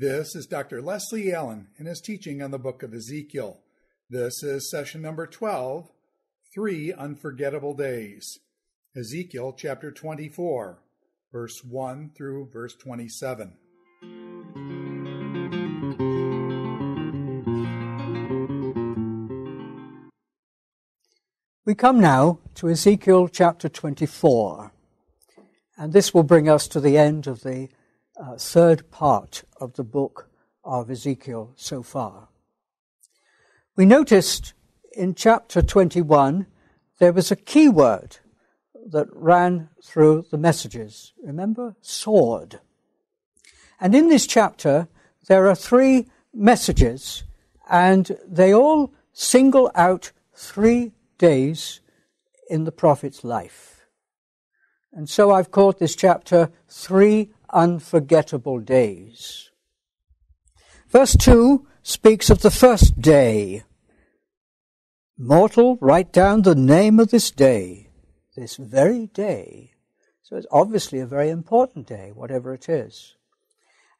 This is Dr. Leslie Allen and his teaching on the book of Ezekiel. This is session number 12 Three Unforgettable Days. Ezekiel chapter 24, verse 1 through verse 27. We come now to Ezekiel chapter 24, and this will bring us to the end of the uh, third part of the book of Ezekiel so far. We noticed in chapter 21 there was a key word that ran through the messages. Remember? Sword. And in this chapter, there are three messages, and they all single out three days in the prophet's life. And so I've called this chapter Three unforgettable days. Verse 2 speaks of the first day. Mortal, write down the name of this day, this very day. So it's obviously a very important day, whatever it is.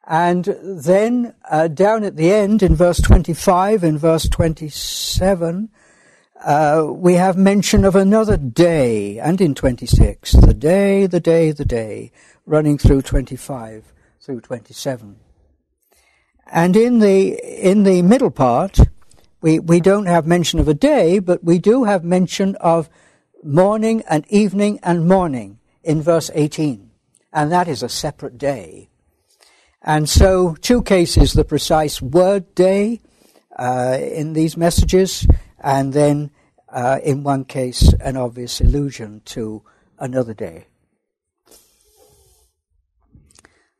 And then uh, down at the end in verse 25 and verse 27, uh, we have mention of another day, and in 26, the day, the day, the day, running through 25 through 27. And in the, in the middle part, we, we don't have mention of a day, but we do have mention of morning and evening and morning in verse 18. And that is a separate day. And so, two cases, the precise word day uh, in these messages, and then uh, in one case, an obvious allusion to another day.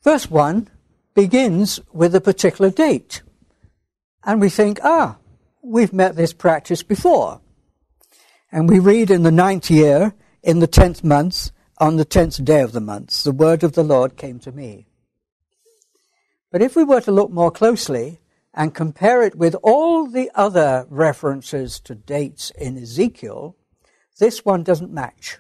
Verse 1 begins with a particular date. And we think, ah, we've met this practice before. And we read in the ninth year, in the tenth month, on the tenth day of the month, the word of the Lord came to me. But if we were to look more closely and compare it with all the other references to dates in Ezekiel, this one doesn't match.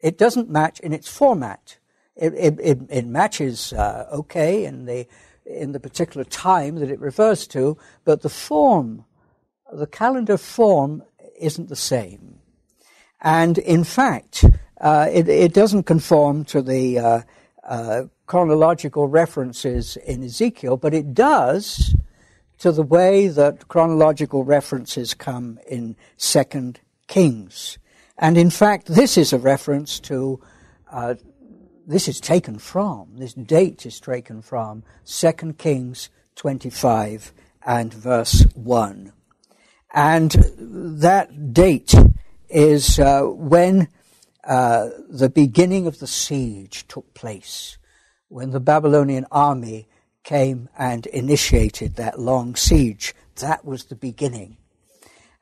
It doesn't match in its format it, it, it, it matches uh, okay in the in the particular time that it refers to, but the form, the calendar form, isn't the same. And in fact, uh, it, it, doesn't conform to the uh, uh, chronological references in Ezekiel, but it does to the way that chronological references come in Second Kings. And in fact, this is a reference to uh, this is taken from, this date is taken from 2 Kings 25 and verse 1. And that date is uh, when uh, the beginning of the siege took place, when the Babylonian army came and initiated that long siege. That was the beginning.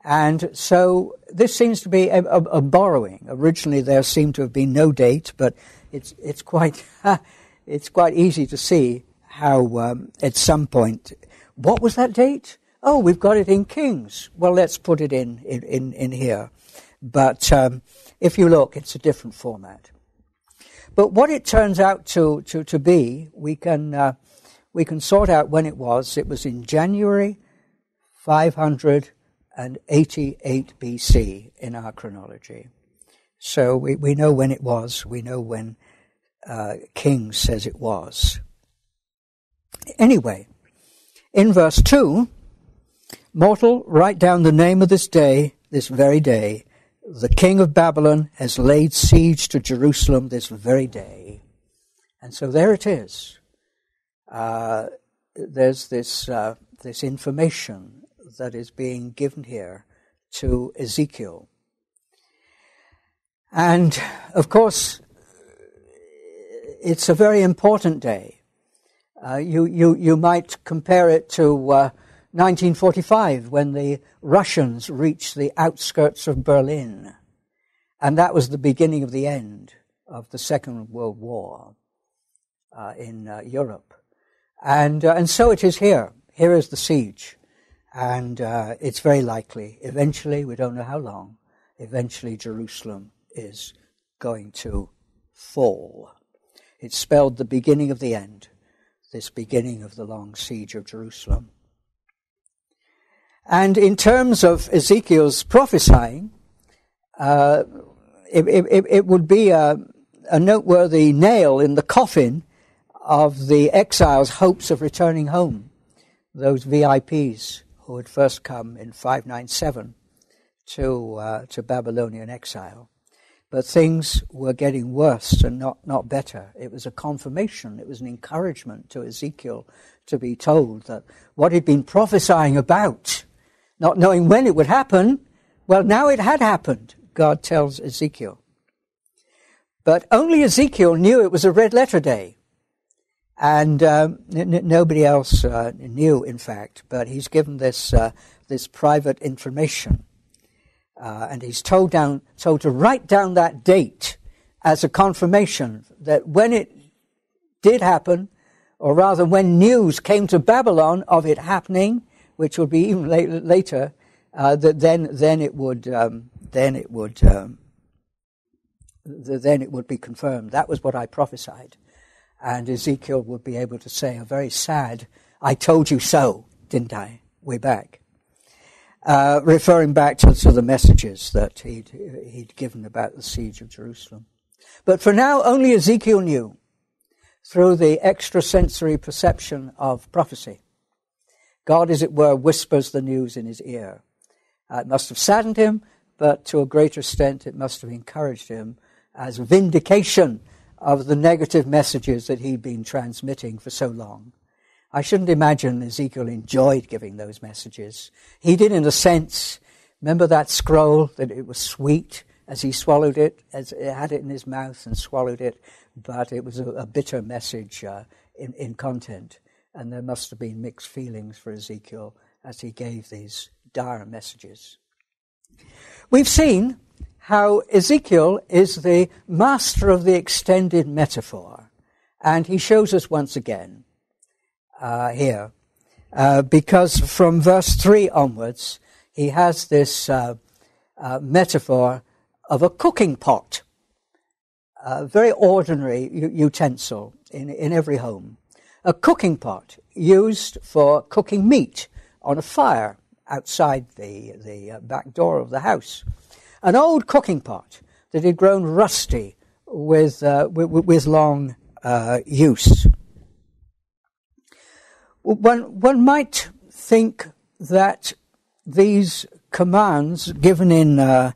And so this seems to be a, a, a borrowing. Originally, there seemed to have been no date, but it's it's quite it's quite easy to see how um, at some point what was that date? Oh, we've got it in Kings. Well, let's put it in in in, here. But um, if you look, it's a different format. But what it turns out to to, to be, we can uh, we can sort out when it was. It was in January 588 BC in our chronology. So we, we know when it was. We know when uh, Kings says it was. Anyway, in verse 2, mortal, write down the name of this day, this very day. The king of Babylon has laid siege to Jerusalem this very day. And so there it is. Uh, there's this, uh, this information that is being given here to Ezekiel. And of course, it's a very important day. Uh, you, you, you might compare it to uh, 1945 when the Russians reached the outskirts of Berlin. And that was the beginning of the end of the Second World War uh, in uh, Europe. And, uh, and so it is here. Here is the siege. And uh, it's very likely, eventually, we don't know how long, eventually Jerusalem is going to fall. It spelled the beginning of the end. this beginning of the long siege of Jerusalem. And in terms of Ezekiel's prophesying, uh, it, it, it, would be a, a noteworthy nail in the coffin of the exiles' hopes of returning home, those VIPs who had first come in 597 to, uh, to Babylonian exile. But things were getting worse and not, not better. It was a confirmation, it was an encouragement to Ezekiel to be told that what he'd been prophesying about, not knowing when it would happen, well, now it had happened, God tells Ezekiel. But only Ezekiel knew it was a red letter day. And um, n- nobody else uh, knew, in fact, but he's given this, uh, this private information. Uh, and he's told, down, told to write down that date as a confirmation that when it did happen, or rather when news came to Babylon of it happening, which would be even later, uh, that then, then it would, um, then it would, um, then it would be confirmed. That was what I prophesied. And Ezekiel would be able to say a very sad, I told you so, didn't I? Way back. Uh, referring back to, to, the messages that he'd, he'd given about the siege of Jerusalem. But for now, only Ezekiel knew through the extrasensory perception of prophecy. God, as it were, whispers the news in his ear. Uh, it must have saddened him, but to a greater extent, it must have encouraged him as vindication of the negative messages that he'd been transmitting for so long. I shouldn't imagine Ezekiel enjoyed giving those messages. He did, in a sense. Remember that scroll, that it was sweet as he swallowed it, as he had it in his mouth and swallowed it, but it was a, a bitter message uh, in, in content. And there must have been mixed feelings for Ezekiel as he gave these dire messages. We've seen how Ezekiel is the master of the extended metaphor. And he shows us once again uh, here, uh, because from verse 3 onwards, he has this uh, uh metaphor of a cooking pot, a very ordinary utensil in, in every home. A cooking pot used for cooking meat on a fire outside the, the uh, back door of the house an old cooking pot that had grown rusty with, uh, with, with, long uh, use. One, one might think that these commands given in uh,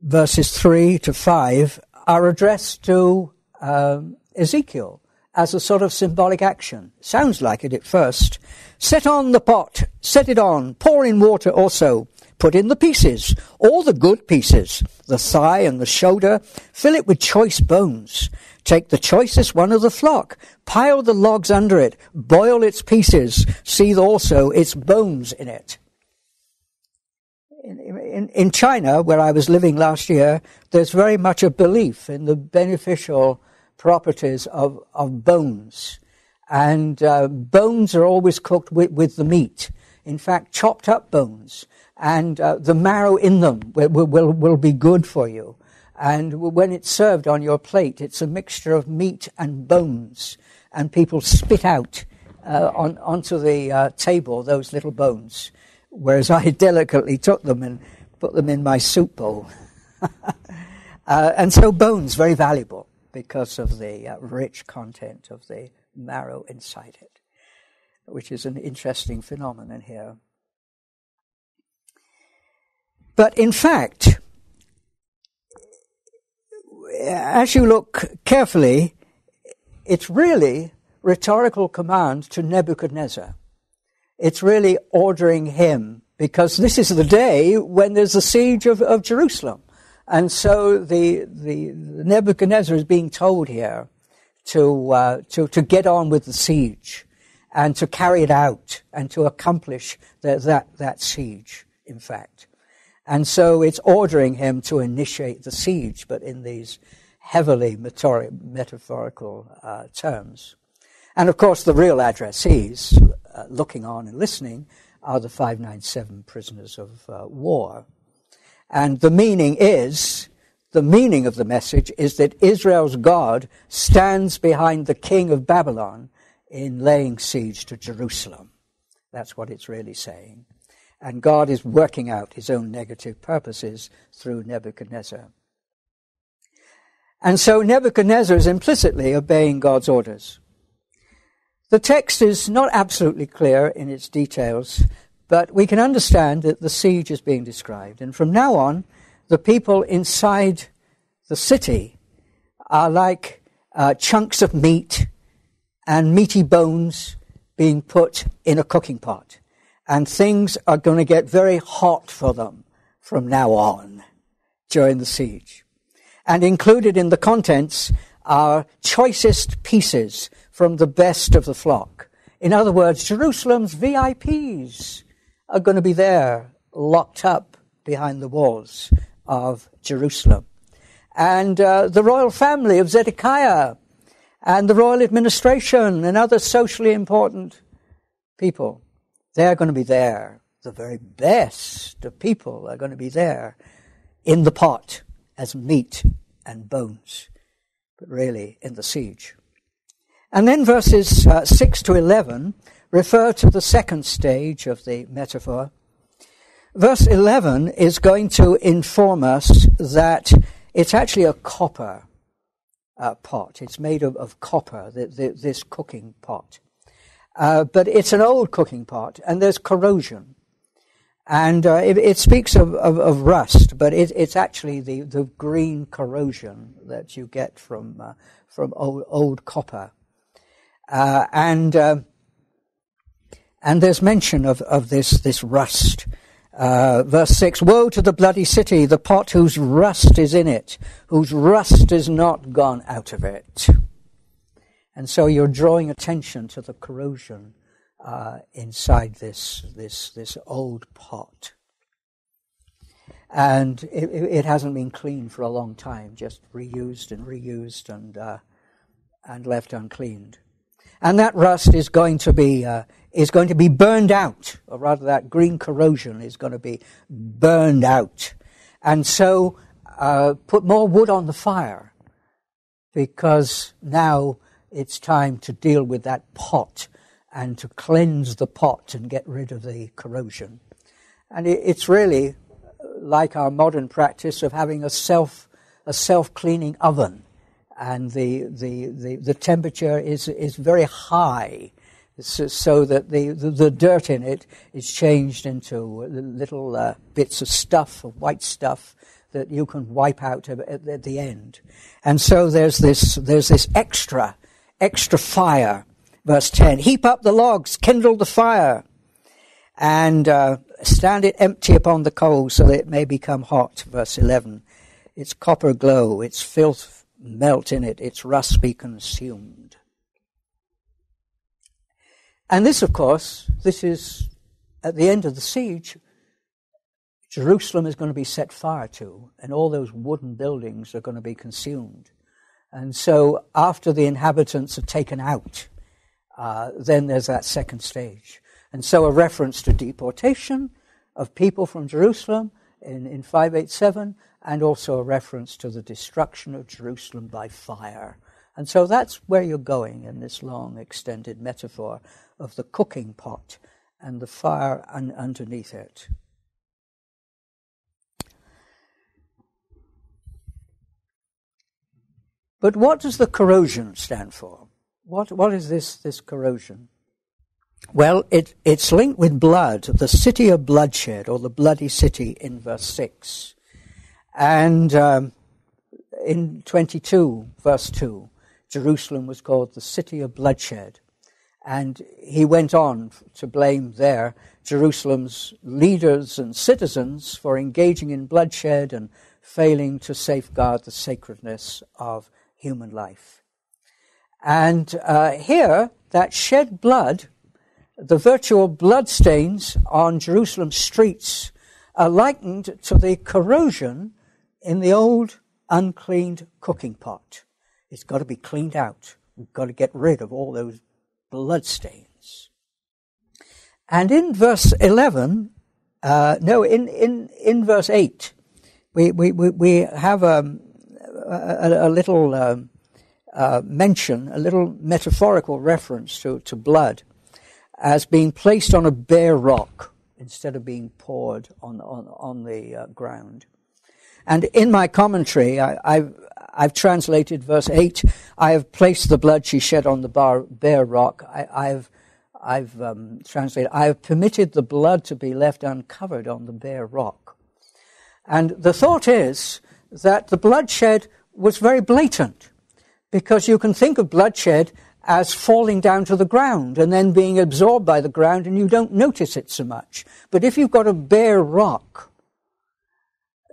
verses 3 to 5 are addressed to um, Ezekiel as a sort of symbolic action. Sounds like it at first. Set on the pot, set it on, pour in water also, Put in the pieces, all the good pieces, the thigh and the shoulder, fill it with choice bones. Take the choicest one of the flock, pile the logs under it, boil its pieces, seethe also its bones in it. In, in, in China, where I was living last year, there's very much a belief in the beneficial properties of, of bones. And uh, bones are always cooked with, with the meat. In fact, chopped up bones and uh, the marrow in them will, will, will be good for you. And when it's served on your plate, it's a mixture of meat and bones, and people spit out uh, on, onto the uh, table those little bones, whereas I delicately took them and put them in my soup bowl. Uh, and so bones very valuable because of the uh, rich content of the marrow inside it, which is an interesting phenomenon here. But in fact, as you look carefully, it's really rhetorical command to Nebuchadnezzar. It's really ordering him because this is the day when there's a siege of, of Jerusalem. And so the, the, Nebuchadnezzar is being told here to, uh, to, to get on with the siege and to carry it out and to accomplish the, that, that siege, in fact. And so it's ordering him to initiate the siege, but in these heavily metaphorical uh, terms. And of course, the real addressees, uh, looking on and listening, are the 597 prisoners of uh, war. And the meaning is, the meaning of the message is that Israel's God stands behind the king of Babylon in laying siege to Jerusalem. That's what it's really saying. And God is working out his own negative purposes through Nebuchadnezzar. And so Nebuchadnezzar is implicitly obeying God's orders. The text is not absolutely clear in its details, but we can understand that the siege is being described. And from now on, the people inside the city are like uh, chunks of meat and meaty bones being put in a cooking pot. And things are going to get very hot for them from now on during the siege. And included in the contents are choicest pieces from the best of the flock. In other words, Jerusalem's VIPs are going to be there, locked up behind the walls of Jerusalem. And uh, the royal family of Zedekiah and the royal administration and other socially important people, they're going to be there. The very best of people are going to be there in the pot as meat and bones, but really in the siege. And then verses uh, 6 to 11 refer to the second stage of the metaphor. Verse 11 is going to inform us that it's actually a copper uh, pot. It's made of, of copper, the, the, this cooking pot. Uh, but it's an old cooking pot, and there's corrosion. And uh, it, it, speaks of, of, of rust, but it, it's actually the, the green corrosion that you get from, uh, from old, old copper. Uh, and uh, and there's mention of, of this, this rust. Uh, verse 6 Woe to the bloody city, the pot whose rust is in it, whose rust is not gone out of it. And so you're drawing attention to the corrosion uh, inside this, this, this old pot. And it, it, hasn't been cleaned for a long time, just reused and reused and, uh, and left uncleaned. And that rust is going to be uh, is going to be burned out, or rather, that green corrosion is going to be burned out. And so, uh, put more wood on the fire, because now it's time to deal with that pot and to cleanse the pot and get rid of the corrosion. And it, it's really like our modern practice of having a self a self cleaning oven, and the, the, the, the temperature is is very high so that the, the, the, dirt in it is changed into little uh, bits of stuff, of white stuff, that you can wipe out at, at, the end. And so there's this, there's this extra, extra fire. Verse 10, heap up the logs, kindle the fire, and uh, stand it empty upon the coals so that it may become hot. Verse 11, its copper glow, its filth melt in it, its rust be consumed. And this, of course, this is at the end of the siege, Jerusalem is going to be set fire to, and all those wooden buildings are going to be consumed. And so, after the inhabitants are taken out, uh, then there's that second stage. And so, a reference to deportation of people from Jerusalem in, in 587, and also a reference to the destruction of Jerusalem by fire. And so, that's where you're going in this long, extended metaphor of the cooking pot and the fire un- underneath it. But what does the corrosion stand for? What, what is this, this corrosion? Well, it, it's linked with blood, the city of bloodshed, or the bloody city in verse 6. And um, in 22, verse 2, Jerusalem was called the city of bloodshed. And he went on to blame there Jerusalem's leaders and citizens for engaging in bloodshed and failing to safeguard the sacredness of human life. And uh, here, that shed blood, the virtual bloodstains on Jerusalem's streets, are likened to the corrosion in the old uncleaned cooking pot. It's got to be cleaned out. We've got to get rid of all those bloodstains. And in verse 11, uh, no, in, in, in verse 8, we, we, we, have um, a, a, little um, uh, mention, a little metaphorical reference to, to blood as being placed on a bare rock instead of being poured on, on, on the uh, ground. And in my commentary, I, have I've translated verse 8. I have placed the blood she shed on the bar, bare rock. I, have I've um, translated, I have permitted the blood to be left uncovered on the bare rock. And the thought is that the bloodshed was very blatant because you can think of bloodshed as falling down to the ground and then being absorbed by the ground and you don't notice it so much. But if you've got a bare rock,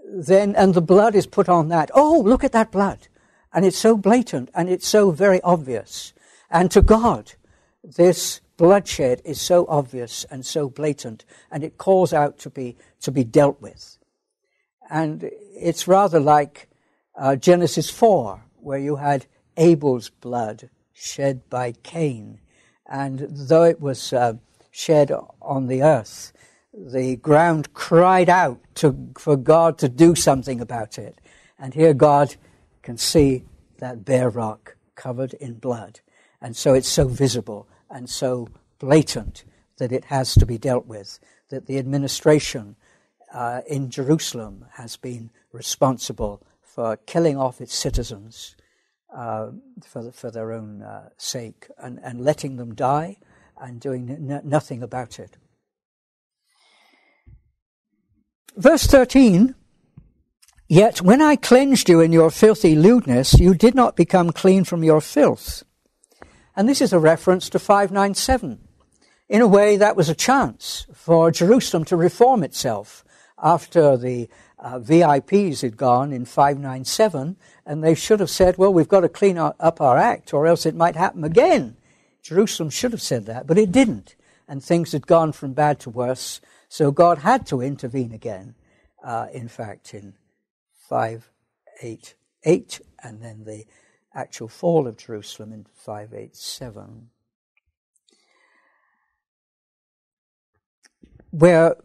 then, and the blood is put on that, oh, look at that blood. And it's so blatant and it's so very obvious. And to God, this bloodshed is so obvious and so blatant and it calls out to be, to be dealt with. And it's rather like uh, Genesis 4, where you had Abel's blood shed by Cain. And though it was uh, shed on the earth, the ground cried out to, for God to do something about it. And here God can see that bare rock covered in blood. And so it's so visible and so blatant that it has to be dealt with, that the administration uh, in Jerusalem has been responsible for killing off its citizens uh, for, for their own uh, sake and, and letting them die and doing n- nothing about it. Verse 13 Yet when I cleansed you in your filthy lewdness, you did not become clean from your filth. And this is a reference to 597. In a way, that was a chance for Jerusalem to reform itself after the uh, VIPs had gone in 597, and they should have said, well, we've got to clean up our act, or else it might happen again. Jerusalem should have said that, but it didn't, and things had gone from bad to worse, so God had to intervene again, uh, in fact, in 588, and then the actual fall of Jerusalem in 587. We're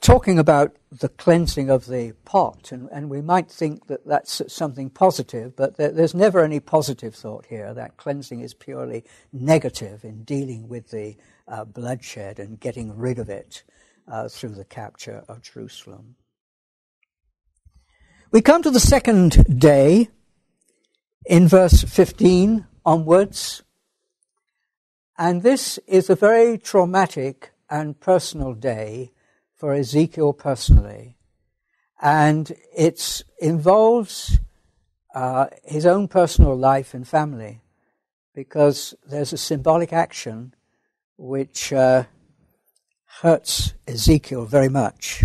talking about the cleansing of the pot, and, and we might think that that's something positive, but there, there's never any positive thought here. That cleansing is purely negative in dealing with the uh, bloodshed and getting rid of it uh, through the capture of Jerusalem. We come to the second day in verse 15 onwards, and this is a very traumatic and personal day for Ezekiel personally. And it involves uh, his own personal life and family because there's a symbolic action which uh, hurts Ezekiel very much.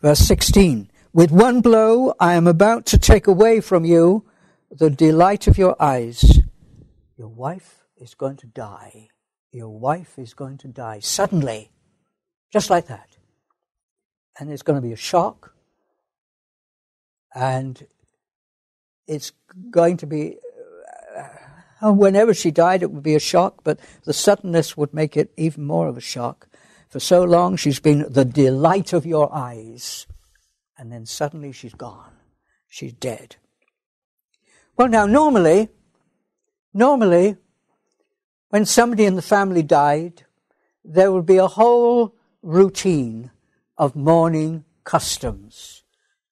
Verse 16 With one blow I am about to take away from you the delight of your eyes. Your wife is going to die. Your wife is going to die suddenly, just like that and it's going to be a shock, and it's going to be. Uh, whenever she died, it would be a shock, but the suddenness would make it even more of a shock. For so long, she's been the delight of your eyes, and then suddenly she's gone. She's dead. Well, now, normally, normally, when somebody in the family died, there would be a whole routine of mourning customs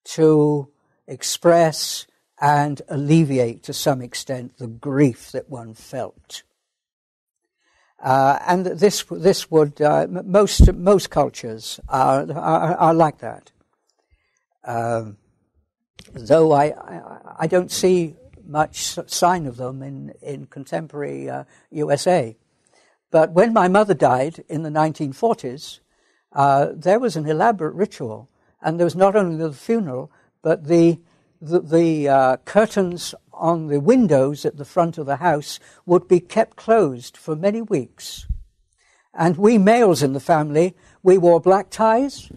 to express and alleviate to some extent the grief that one felt. Uh, and this, this would, uh, most, most cultures are, are, are like that. Um, though I, I, I, don't see much sign of them in, in contemporary uh, USA. But when my mother died in the 1940s, uh, there was an elaborate ritual, and there was not only the funeral, but the the, the uh, curtains on the windows at the front of the house would be kept closed for many weeks. And we males in the family, we wore black ties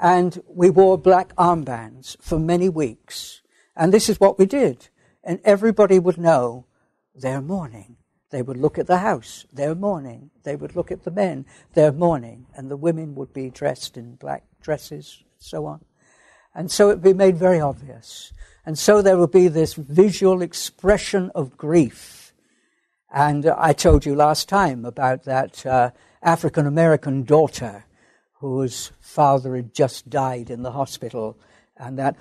and we wore black armbands for many weeks. And this is what we did. And everybody would know they're mourning. They would look at the house, they're mourning. They would look at the men, they're mourning. And the women would be dressed in black dresses, so on. And so it would be made very obvious. And so there will be this visual expression of grief. And I told you last time about that uh, African American daughter whose father had just died in the hospital, and that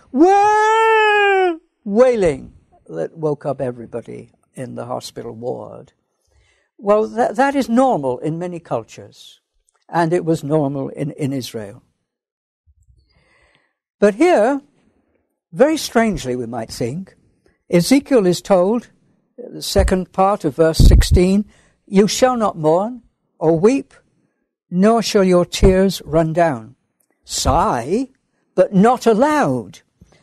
wailing that woke up everybody in the hospital ward. Well, that, that is normal in many cultures, and it was normal in, in Israel. But here, very strangely, we might think, Ezekiel is told, the second part of verse 16, You shall not mourn or weep, nor shall your tears run down. Sigh, but not aloud.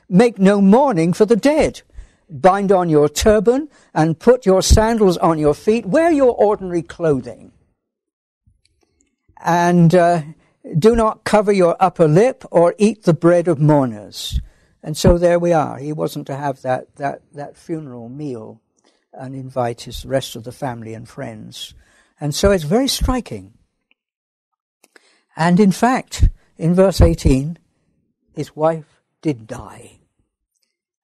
Make no mourning for the dead. Bind on your turban and put your sandals on your feet. Wear your ordinary clothing. And uh, do not cover your upper lip or eat the bread of mourners. And so there we are. He wasn't to have that, that, that funeral meal and invite his rest of the family and friends. And so it's very striking. And in fact, in verse 18, his wife did die.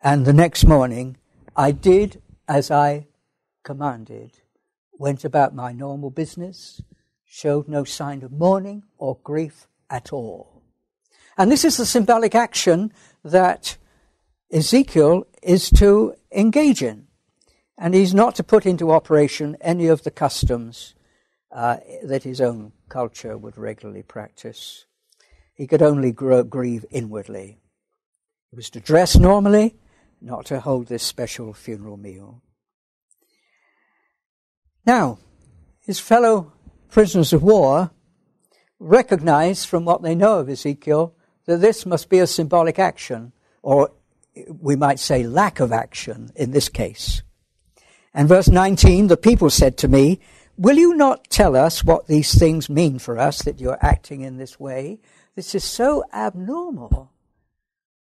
And the next morning, I did as I commanded, went about my normal business, showed no sign of mourning or grief at all. And this is the symbolic action that Ezekiel is to engage in. And he's not to put into operation any of the customs uh, that his own culture would regularly practice. He could only grow, grieve inwardly. He was to dress normally, not to hold this special funeral meal. Now, his fellow prisoners of war recognize from what they know of Ezekiel that this must be a symbolic action, or we might say lack of action in this case. And verse 19, the people said to me, Will you not tell us what these things mean for us that you're acting in this way? This is so abnormal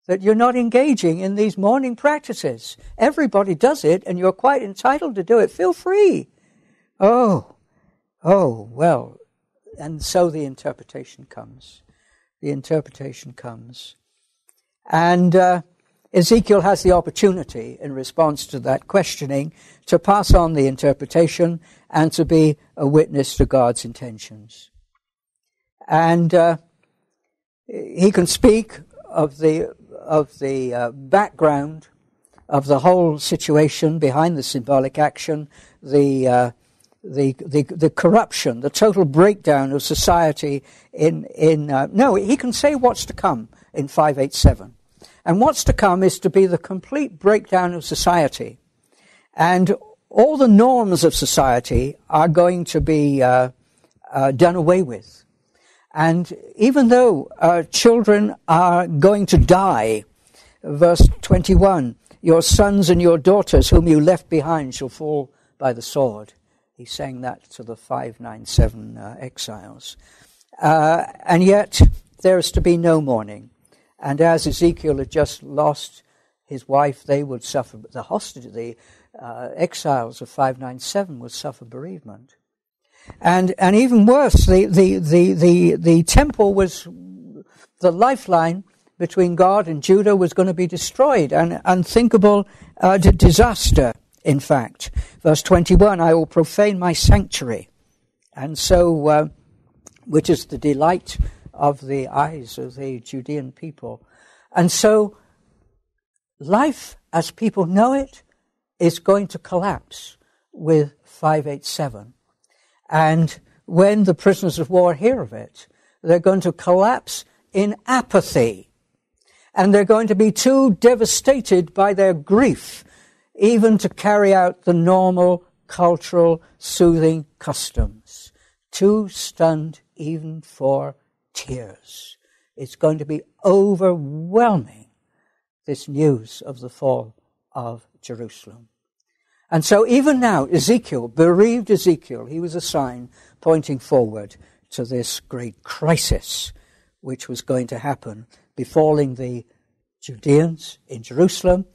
that you're not engaging in these mourning practices. Everybody does it, and you're quite entitled to do it. Feel free. Oh, Oh, well, and so the interpretation comes. The interpretation comes. And uh, Ezekiel has the opportunity, in response to that questioning, to pass on the interpretation and to be a witness to God's intentions. And uh, he can speak of the of the uh, background of the whole situation behind the symbolic action, the uh, the, the, the corruption, the total breakdown of society in, in uh, no, he can say what's to come in 587. And what's to come is to be the complete breakdown of society. And all the norms of society are going to be uh, uh, done away with. And even though uh, children are going to die, verse 21, your sons and your daughters whom you left behind shall fall by the sword. He sang that to the 597 uh, exiles. Uh, and yet, there is to be no mourning. And as Ezekiel had just lost his wife, they would suffer, the hostage, the uh, exiles of 597 would suffer bereavement. And, and even worse, the, the, the, the, the temple was, the lifeline between God and Judah was going to be destroyed, an unthinkable uh, disaster in fact. Verse 21 I will profane my sanctuary. And so, uh, which is the delight of the eyes of the Judean people. And so, life as people know it is going to collapse with 587. And when the prisoners of war hear of it, they're going to collapse in apathy. And they're going to be too devastated by their grief even to carry out the normal cultural soothing customs. Too stunned even for tears. It's going to be overwhelming, this news of the fall of Jerusalem. And so even now, Ezekiel, bereaved Ezekiel, he was a sign pointing forward to this great crisis which was going to happen, befalling the Judeans in Jerusalem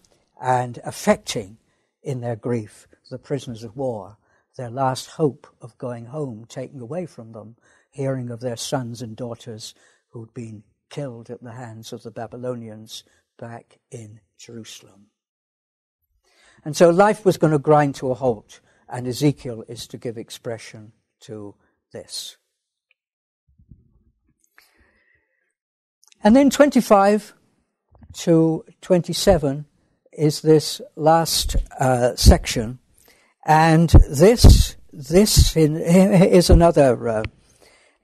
and affecting in their grief the prisoners of war, their last hope of going home taken away from them, hearing of their sons and daughters who'd been killed at the hands of the Babylonians back in Jerusalem. And so life was going to grind to a halt, and Ezekiel is to give expression to this. And then 25 to 27 is this last uh, section, and this this in, is another uh,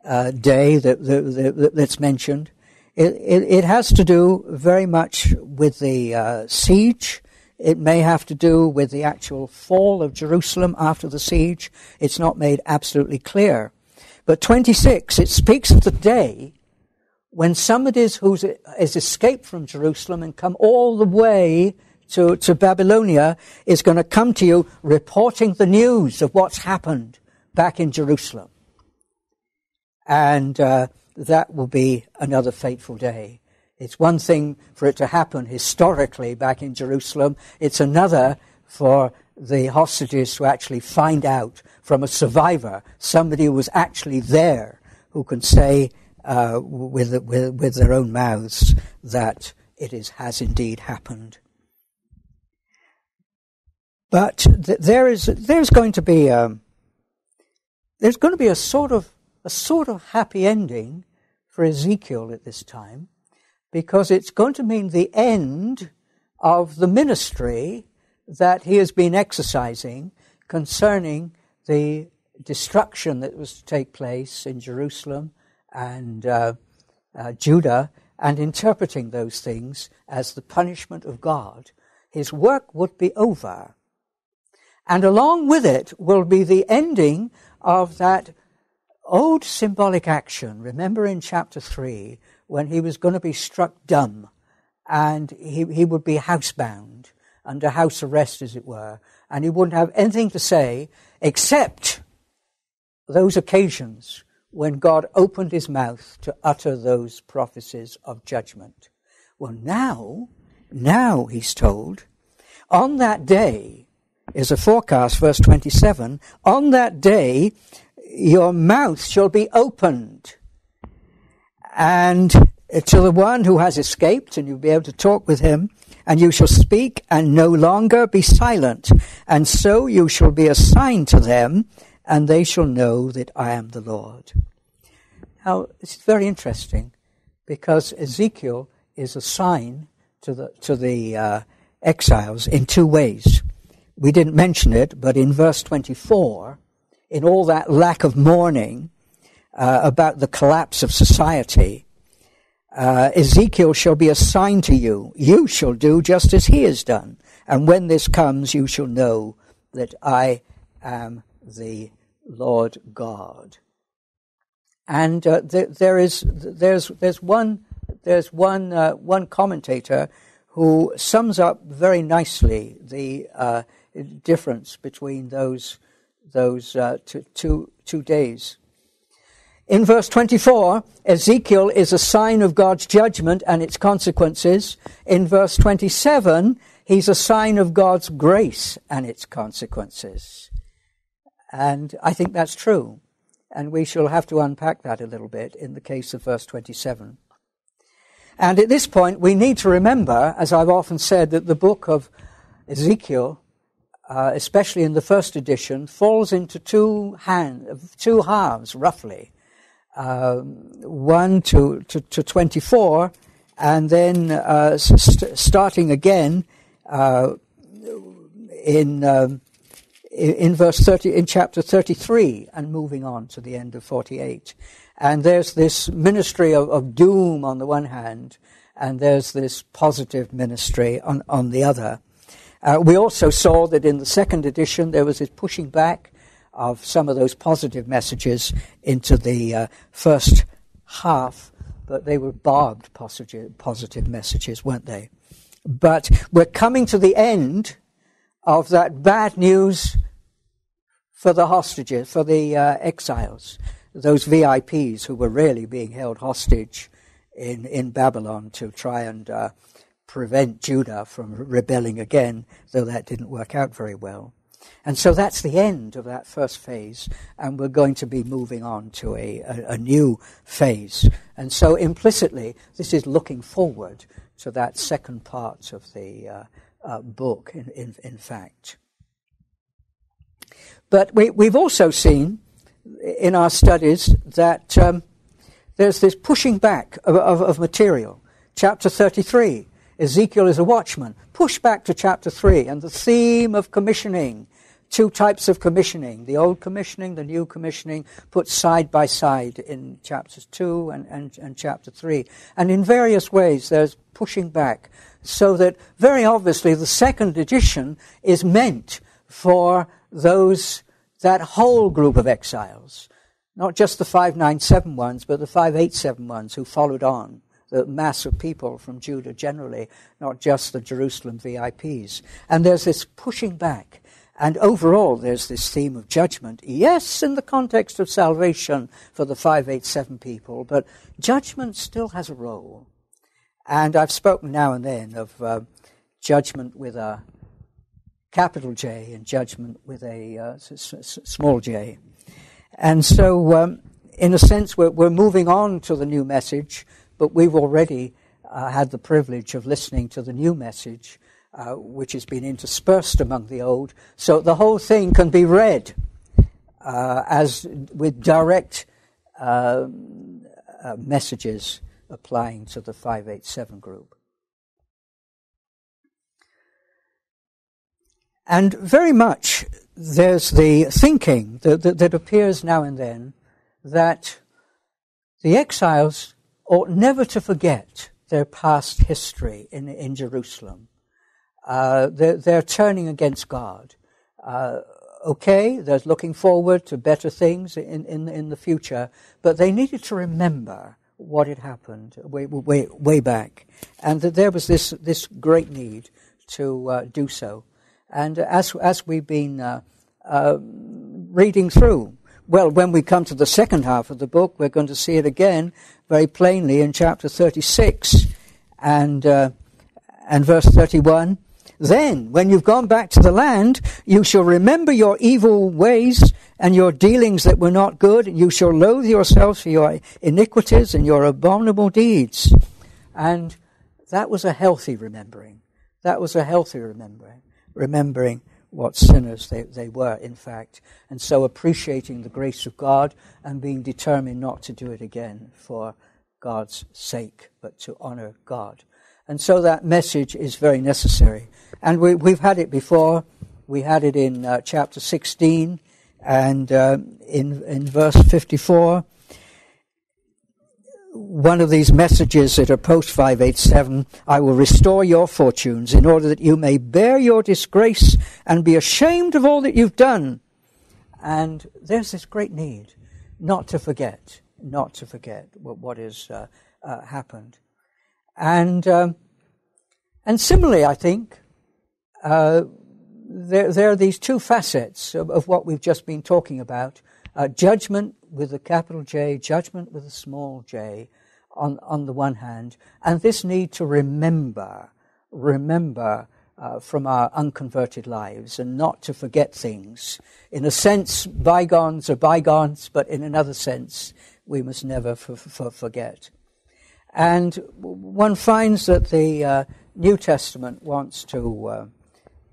uh, day that, that, that's mentioned. It, it, it, has to do very much with the uh, siege. It may have to do with the actual fall of Jerusalem after the siege. It's not made absolutely clear. But 26, it speaks of the day when somebody who has escaped from Jerusalem and come all the way to, to Babylonia is going to come to you reporting the news of what's happened back in Jerusalem. And uh, that will be another fateful day. It's one thing for it to happen historically back in Jerusalem. It's another for the hostages to actually find out from a survivor, somebody who was actually there, who can say uh, with, with, with their own mouths that it is, has indeed happened. But th- there is there's going to be a, um, there's going to be a sort of a sort of happy ending for Ezekiel at this time, because it's going to mean the end of the ministry that he has been exercising concerning the destruction that was to take place in Jerusalem and uh, uh, Judah and interpreting those things as the punishment of God. His work would be over. And along with it will be the ending of that old symbolic action. Remember in chapter 3 when he was going to be struck dumb and he, he would be housebound, under house arrest, as it were, and he wouldn't have anything to say except those occasions when God opened his mouth to utter those prophecies of judgment. Well, now, now, he's told, on that day, is a forecast, verse 27, on that day your mouth shall be opened. And to the one who has escaped, and you'll be able to talk with him, and you shall speak and no longer be silent. And so you shall be a sign to them, and they shall know that I am the Lord. Now, it's very interesting because Ezekiel is a sign to the, to the uh, exiles in two ways. We didn't mention it, but in verse 24, in all that lack of mourning uh, about the collapse of society, uh, Ezekiel shall be a sign to you. You shall do just as he has done. And when this comes, you shall know that I am the Lord God. And uh, th- there is there's there's one there's one uh, one commentator who sums up very nicely the uh, difference between those those uh, two, two, two days. In verse 24, Ezekiel is a sign of God's judgment and its consequences. In verse 27, he's a sign of God's grace and its consequences. And I think that's true. And we shall have to unpack that a little bit in the case of verse 27. And at this point, we need to remember, as I've often said, that the book of Ezekiel uh, especially in the first edition, falls into two, two halves, roughly. Um, 1 to, to, to, 24, and then uh, st- starting again uh, in, um, in verse 30, in chapter 33, and moving on to the end of 48. And there's this ministry of, of doom on the one hand, and there's this positive ministry on, on the other. Uh, we also saw that in the second edition there was this pushing back of some of those positive messages into the uh, first half, but they were barbed positive, positive messages, weren't they? But we're coming to the end of that bad news for the hostages, for the uh, exiles, those VIPs who were really being held hostage in, in Babylon to try and uh, prevent Judah from rebelling again, though that didn't work out very well. And so that's the end of that first phase, and we're going to be moving on to a, a, a new phase. And so implicitly, this is looking forward to that second part of the uh, uh, book, in, in, in, fact. But we, we've also seen in our studies that um, there's this pushing back of, of, of material. Chapter 33 Ezekiel is a watchman. Push back to chapter 3 and the theme of commissioning. Two types of commissioning the old commissioning, the new commissioning, put side by side in chapters 2 and, and, and chapter 3. And in various ways, there's pushing back so that very obviously the second edition is meant for those, that whole group of exiles. Not just the 597 ones, but the 587 ones who followed on the mass of people from Judah generally, not just the Jerusalem VIPs. And there's this pushing back. And overall, there's this theme of judgment. Yes, in the context of salvation for the 587 people, but judgment still has a role. And I've spoken now and then of uh, judgment with a capital J and judgment with a uh, s- s- small j. And so, um, in a sense, we're, we're moving on to the new message but we've already uh, had the privilege of listening to the new message, uh, which has been interspersed among the old. So the whole thing can be read uh, as with direct um, uh, messages applying to the 587 group. And very much there's the thinking that, that, that appears now and then that the exiles ought never to forget their past history in, in Jerusalem. Uh, they're, they're, turning against God. Uh, okay, they're looking forward to better things in, in, in the future, but they needed to remember what had happened way, way, way back, and that there was this, this great need to uh, do so. And as, as we've been uh, uh, reading through, well, when we come to the second half of the book, we're going to see it again very plainly in chapter 36 and, uh, and verse 31. Then, when you've gone back to the land, you shall remember your evil ways and your dealings that were not good. And you shall loathe yourselves for your iniquities and your abominable deeds. And that was a healthy remembering. That was a healthy remembering. Remembering what sinners they, they were, in fact, and so appreciating the grace of God and being determined not to do it again for God's sake, but to honor God. And so that message is very necessary. And we, have had it before. We had it in uh, chapter 16 and uh, in, in verse 54 one of these messages that are post 587 I will restore your fortunes in order that you may bear your disgrace and be ashamed of all that you've done. And there's this great need not to forget, not to forget what, what has uh, uh, happened. And, um, and similarly, I think, uh, there, there are these two facets of, of what we've just been talking about uh, judgment with a capital J, judgment with a small j, on, on the one hand, and this need to remember, remember uh, from our unconverted lives and not to forget things. In a sense, bygones are bygones, but in another sense, we must never f- f- forget. And one finds that the uh, New Testament wants to uh,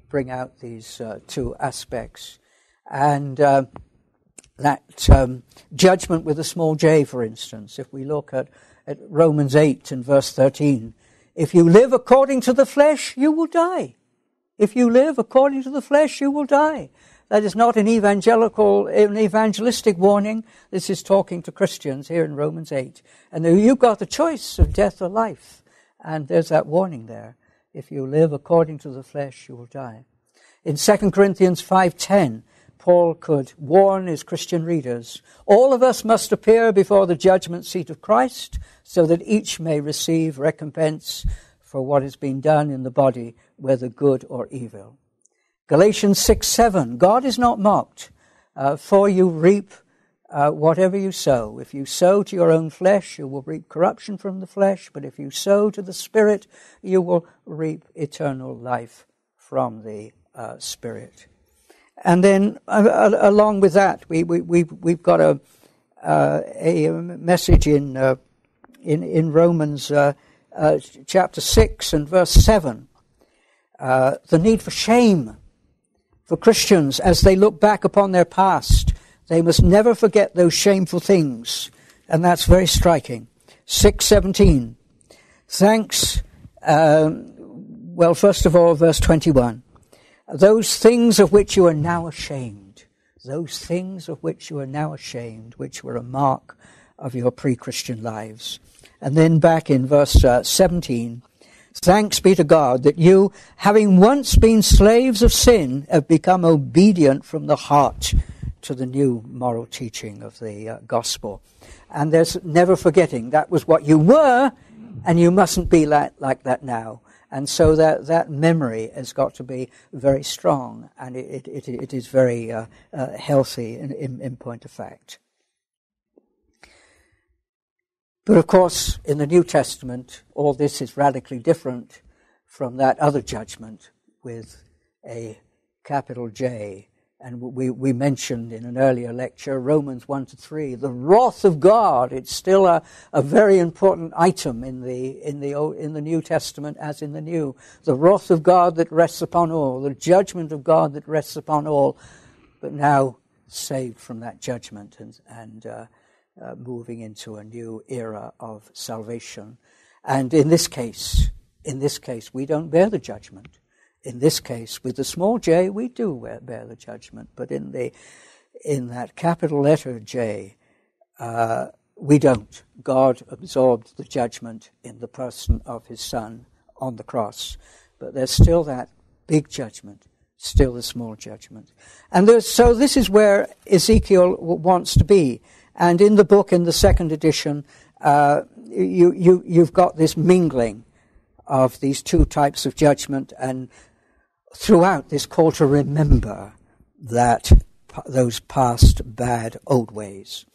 bring out these uh, two aspects. And uh, that um, judgment with a small j, for instance, if we look at, at Romans 8 and verse 13, if you live according to the flesh, you will die. If you live according to the flesh, you will die. That is not an evangelical, an evangelistic warning. This is talking to Christians here in Romans 8. And you've got the choice of death or life. And there's that warning there. If you live according to the flesh, you will die. In 2 Corinthians 5.10, Paul could warn his Christian readers all of us must appear before the judgment seat of Christ so that each may receive recompense for what has been done in the body, whether good or evil. Galatians 6 7 God is not mocked, uh, for you reap uh, whatever you sow. If you sow to your own flesh, you will reap corruption from the flesh, but if you sow to the Spirit, you will reap eternal life from the uh, Spirit. And then uh, along with that, we, we, we've, we've got a, uh, a message in, uh, in, in Romans uh, uh, chapter 6 and verse 7. Uh, the need for shame for Christians as they look back upon their past. They must never forget those shameful things. And that's very striking. 617. Thanks. Um, well, first of all, verse 21. Those things of which you are now ashamed, those things of which you are now ashamed, which were a mark of your pre Christian lives. And then back in verse uh, 17, thanks be to God that you, having once been slaves of sin, have become obedient from the heart to the new moral teaching of the uh, gospel. And there's never forgetting that was what you were, and you mustn't be like, like that now. And so that, that memory has got to be very strong and it, it, it is very uh, uh, healthy in, in, in point of fact. But of course, in the New Testament, all this is radically different from that other judgment with a capital J and we, we mentioned in an earlier lecture Romans 1 to 3, the wrath of God. It's still a, a very important item in the, in, the, in the New Testament as in the New. The wrath of God that rests upon all, the judgment of God that rests upon all, but now saved from that judgment and, and uh, uh, moving into a new era of salvation. And in this case, in this case, we don't bear the judgment in this case, with the small j, we do bear the judgment, but in the in that capital letter J, uh, we don't. God absorbed the judgment in the person of His Son on the cross, but there's still that big judgment, still the small judgment, and so this is where Ezekiel wants to be. And in the book, in the second edition, uh, you, you, you've got this mingling of these two types of judgment, and throughout this call to remember that those past bad old ways.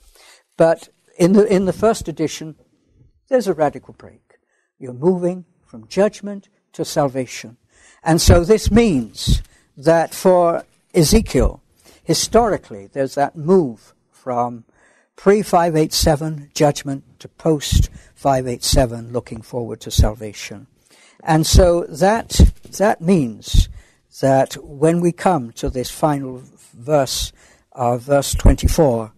But in the in the first edition, there's a radical break. You're moving from judgment to salvation. And so this means that for Ezekiel, historically, there's that move from pre 587 judgment to post 587 looking forward to salvation. And so that, that means that when we come to this final verse of verse 24,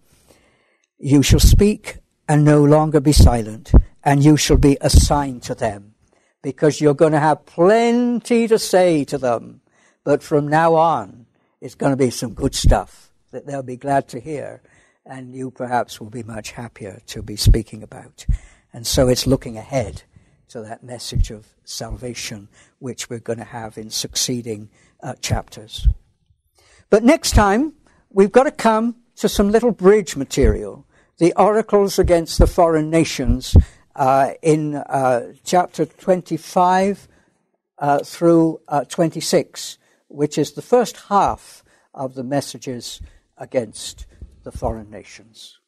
you shall speak and no longer be silent, and you shall be a sign to them, because you're going to have plenty to say to them. But from now on, it's going to be some good stuff that they'll be glad to hear, and you perhaps will be much happier to be speaking about. And so it's looking ahead to that message of salvation, which we're going to have in succeeding uh, chapters. But next time, we've got to come to some little bridge material. The oracles against the foreign nations uh, in uh, chapter 25 uh, through uh, 26, which is the first half of the messages against the foreign nations.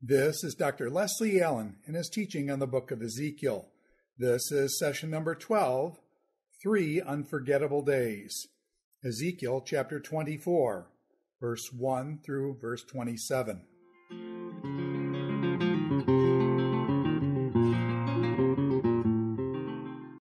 This is Dr. Leslie Allen in his teaching on the book of Ezekiel. This is session number 12 Three Unforgettable Days. Ezekiel chapter 24, verse 1 through verse 27.